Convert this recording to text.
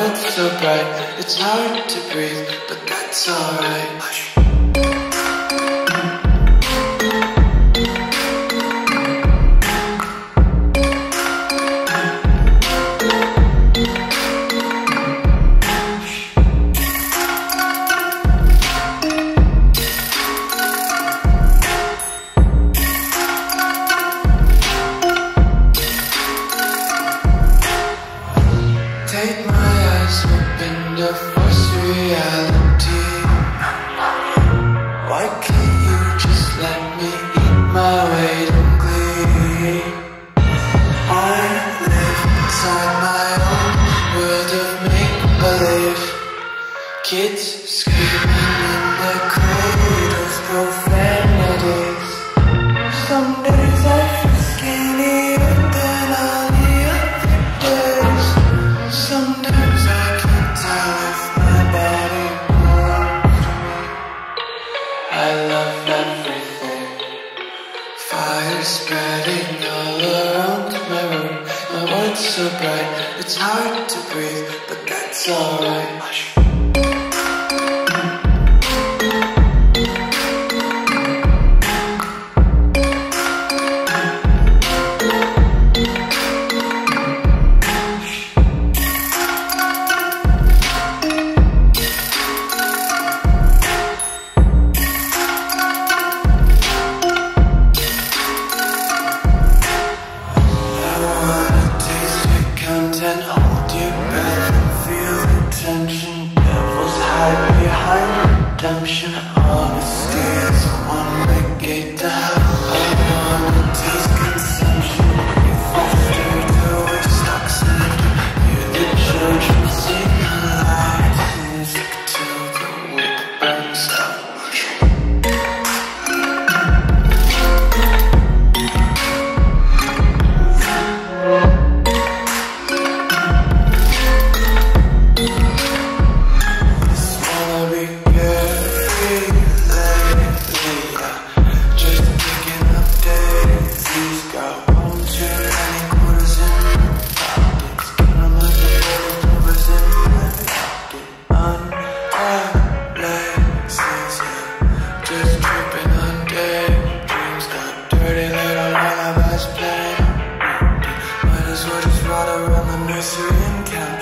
world's so bright, it's hard to breathe, but that's alright. Take my to reality. Why can't you just let me eat my weight in glee? I live inside my own world of make believe. Kids Spreading all around my room. My world's so bright, it's hard to breathe, but that's alright. Redemption. Honesty try to reminisce in camp